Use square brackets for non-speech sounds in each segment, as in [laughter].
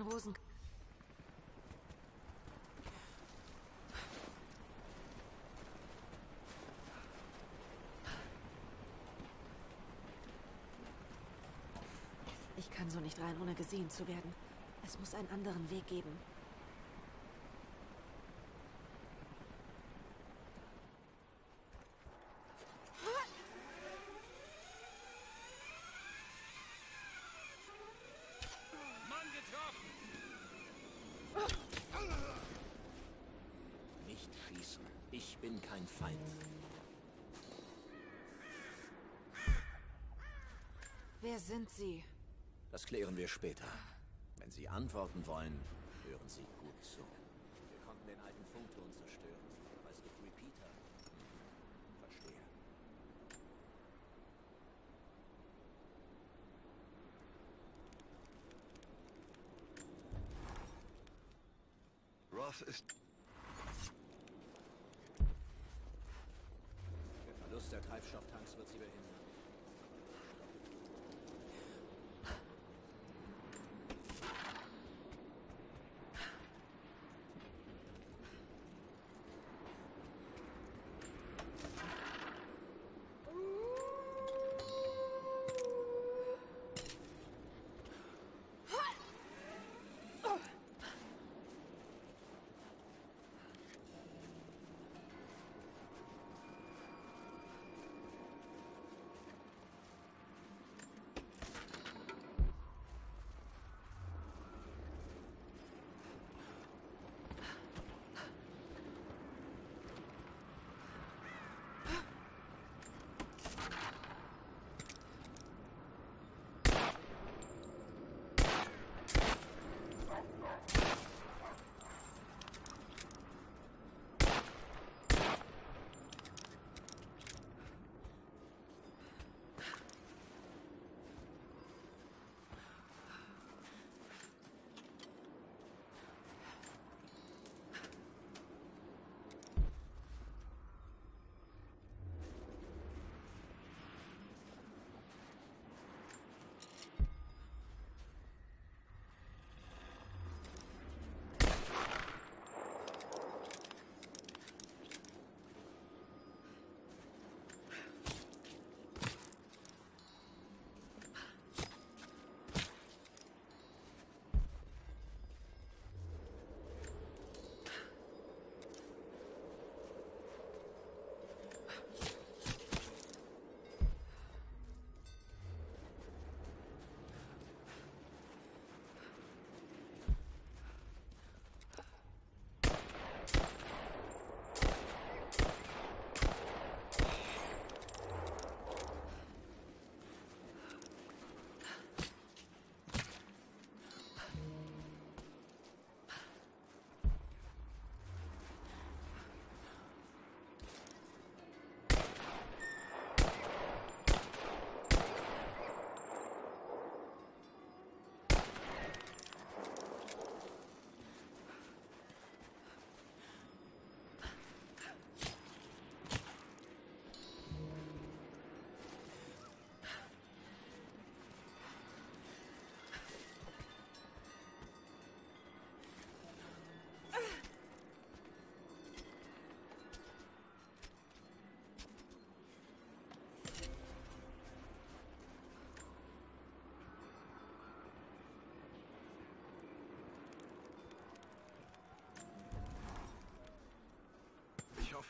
ein Rosen... Ich kann so nicht rein, ohne gesehen zu werden. Es muss einen anderen Weg geben. Mann getroffen! Nicht schießen. Ich bin kein Feind. Wer sind Sie? Das klären wir später. Wenn Sie antworten wollen, hören Sie gut zu. Wir konnten den alten Funkturm zerstören. Aber es gibt Repeater. Verstehe. Roth ist... Verlust der Treibstofftanks wird Sie behindern.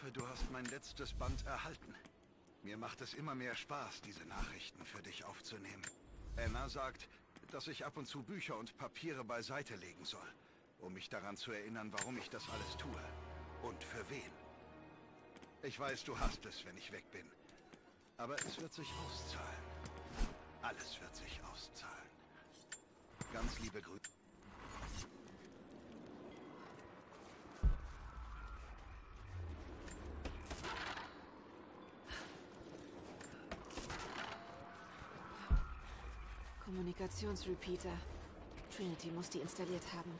Hoffe, du hast mein letztes Band erhalten. Mir macht es immer mehr Spaß, diese Nachrichten für dich aufzunehmen. Anna sagt, dass ich ab und zu Bücher und Papiere beiseite legen soll, um mich daran zu erinnern, warum ich das alles tue. Und für wen. Ich weiß, du hast es, wenn ich weg bin. Aber es wird sich auszahlen. Alles wird sich auszahlen. Ganz liebe Grüße. Kommunikationsrepeater. Trinity muss die installiert haben.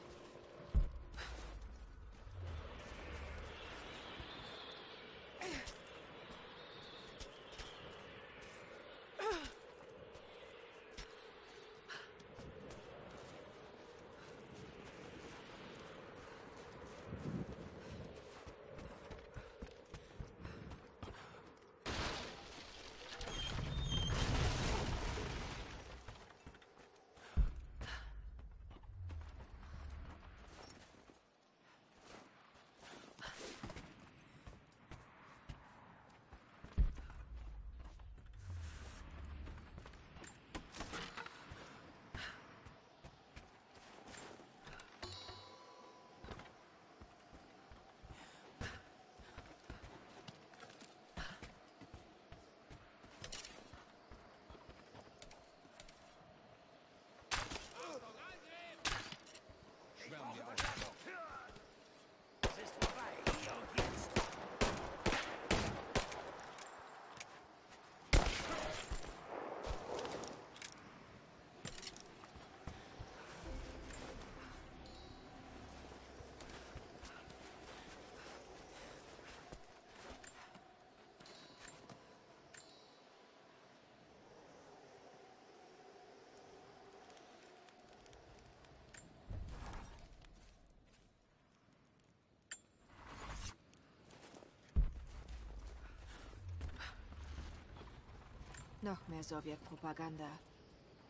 Noch mehr Sowjetpropaganda.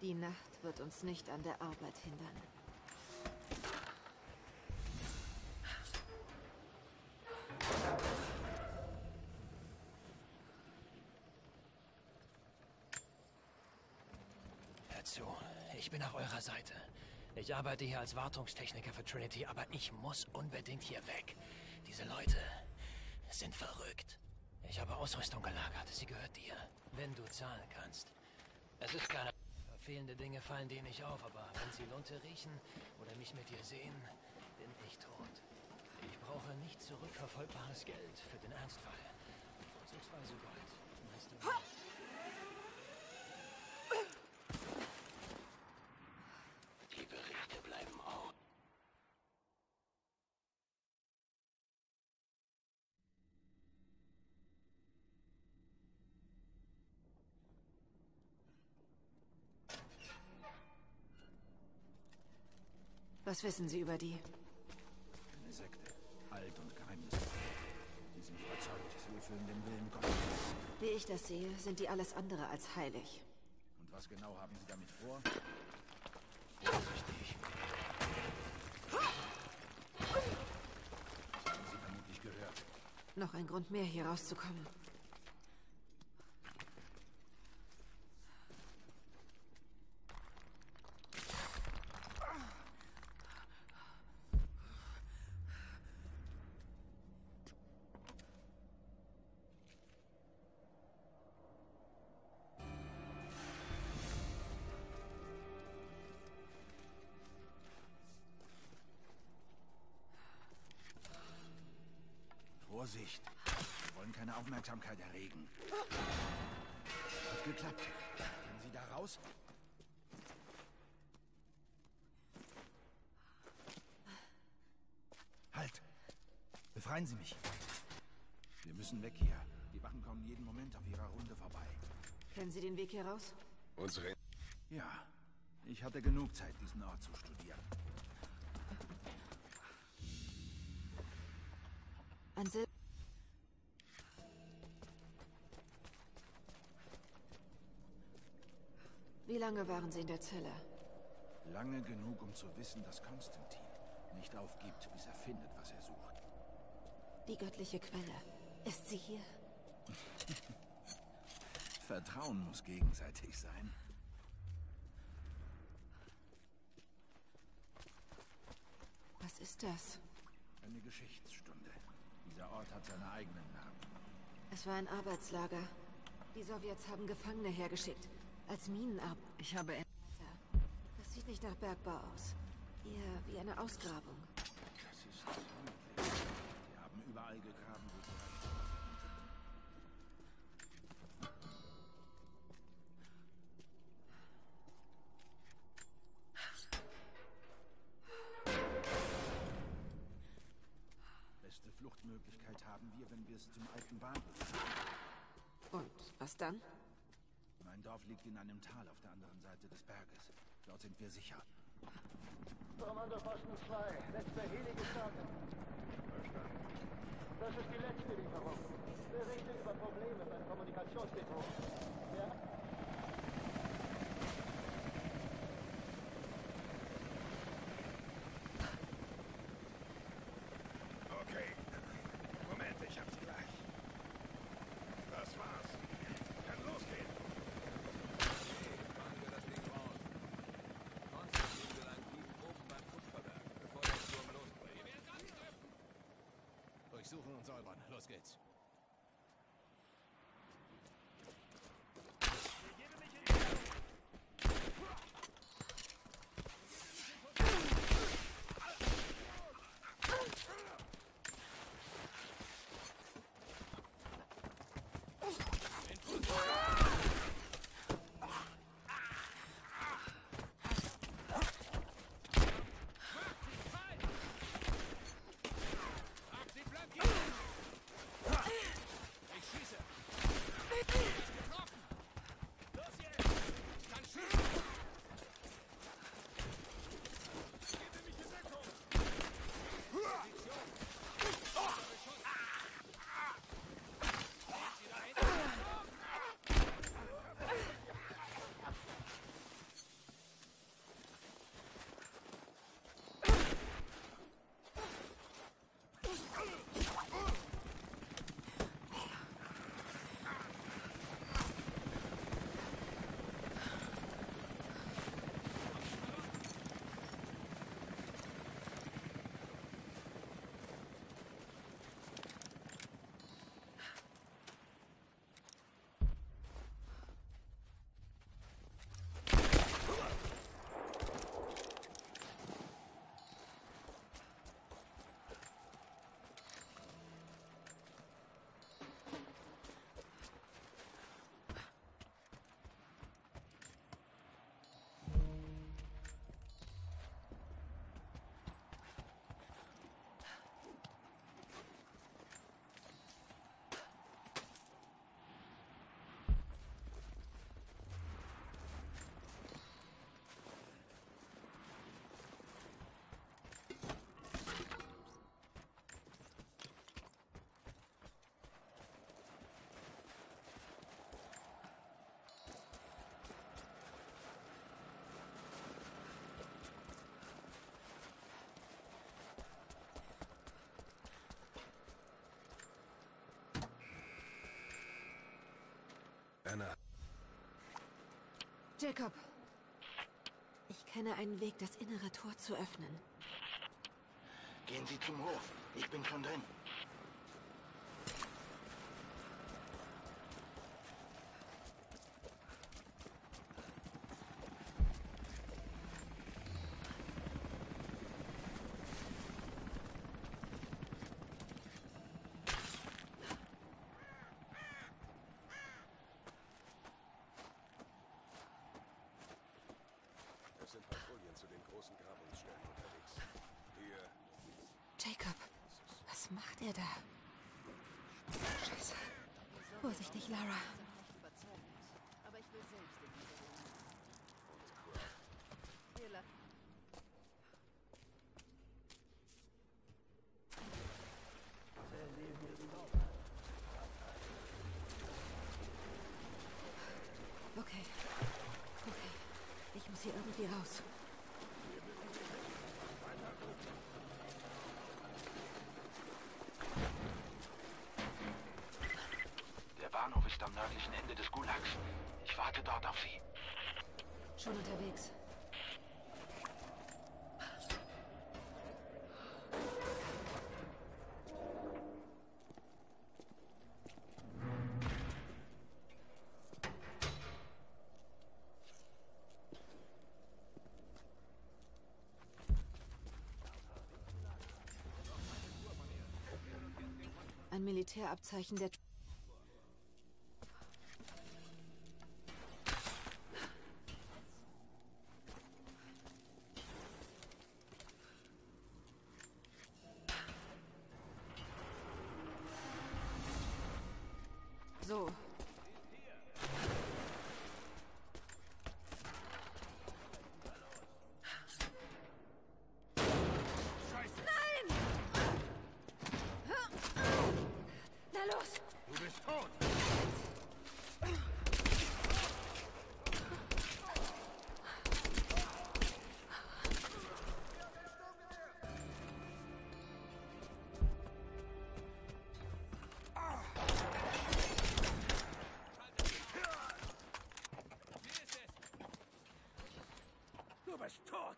Die Nacht wird uns nicht an der Arbeit hindern. Hört zu, ich bin auf eurer Seite. Ich arbeite hier als Wartungstechniker für Trinity, aber ich muss unbedingt hier weg. Diese Leute sind verrückt. Ich habe Ausrüstung gelagert, sie gehört dir. Wenn du zahlen kannst. Es ist keine... Fehlende Dinge fallen dir nicht auf, aber wenn sie Lunte riechen oder mich mit dir sehen, bin ich tot. Ich brauche nicht zurückverfolgbares Geld für den Ernstfall. Vorzugsweise Gold. Weißt du? Die Berichte bleiben aus. Was wissen Sie über die? Eine Sekte. Alt und geheimnisvoll. Die sind überzeugt, sie erfüllen den Willen Gottes. Wie ich das sehe, sind die alles andere als heilig. Und was genau haben sie damit vor? Vorsichtig. Das haben sie vermutlich gehört. Noch ein Grund mehr, hier rauszukommen. Vorsicht. Wir wollen keine Aufmerksamkeit erregen. Hat geklappt. Können Sie da raus? Halt! Befreien Sie mich. Wir müssen weg hier. Die Wachen kommen jeden Moment auf ihrer Runde vorbei. Kennen Sie den Weg hier raus? Unsere... Ja, ich hatte genug Zeit, diesen Ort zu studieren. Ein Wie lange waren Sie in der Zelle? Lange genug, um zu wissen, dass Konstantin nicht aufgibt, bis er findet, was er sucht. Die göttliche Quelle. Ist sie hier? [laughs] Vertrauen muss gegenseitig sein. Was ist das? Eine Geschichtsstunde. Dieser Ort hat seine eigenen Namen. Es war ein Arbeitslager. Die Sowjets haben Gefangene hergeschickt. Als Minenarbeiter. Ich habe... Das sieht nicht nach Bergbau aus. Eher wie eine Ausgrabung. Das ist. Sie haben überall gegraben, wo sie Fluchtmöglichkeit haben wir, wenn wir es zum alten Bahnhof. Und was dann? Mein Dorf liegt in einem Tal auf der anderen Seite des Berges. Dort sind wir sicher. Kommandoposten 2, letzter Heli gestartet. Verstanden. Das ist die letzte Lieferung. Berichte über Probleme beim Kommunikationsdepot. Ja? basket. Jacob. Ich kenne einen Weg, das innere Tor zu öffnen. Gehen Sie zum Hof. Ich bin schon drin. Es sind Patrouillen zu den großen Grabungsstellen unterwegs. Hier. Jacob, macht er da? Scheiße. Vorsichtig, Lara. Aber ich will selbst in lass. Okay. Okay. Ich muss hier irgendwie raus. Der Bahnhof ist am nördlichen Ende des Gulags. Ich warte dort auf Sie. Schon unterwegs. Ein Militärabzeichen der... Du bist tot!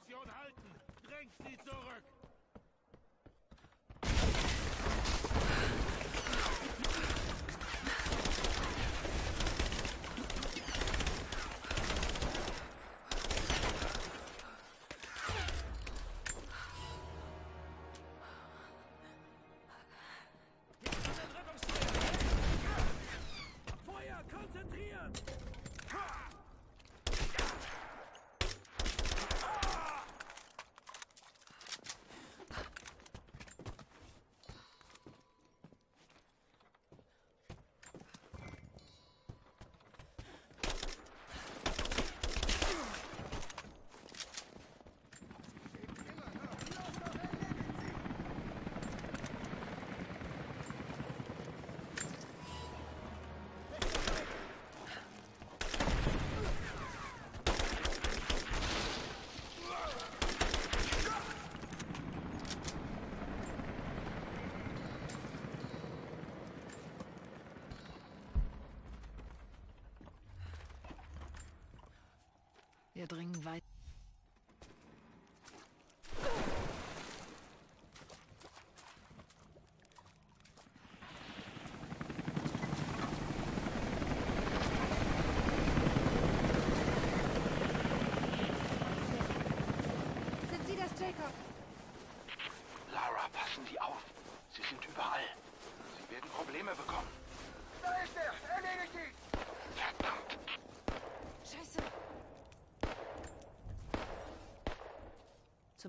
Position halten! Drängt sie zurück! dringen weiter. Sind Sie das, Jacob? Lara, passen Sie auf. Sie sind überall. Sie werden Probleme bekommen. Da ist er! Erledigt ihn! Verdammt!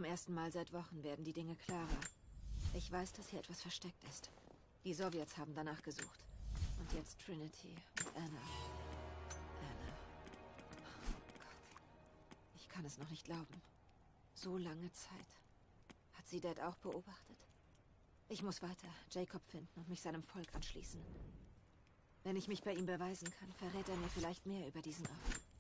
Ersten Mal seit Wochen werden die Dinge klarer. Ich weiß, dass hier etwas versteckt ist. Die Sowjets haben danach gesucht. Und jetzt Trinity und Anna. Anna. Oh Gott. Ich kann es noch nicht glauben. So lange Zeit. Hat sie Dad auch beobachtet? Ich muss weiter Jacob finden und mich seinem Volk anschließen. Wenn ich mich bei ihm beweisen kann, verrät er mir vielleicht mehr über diesen Ort.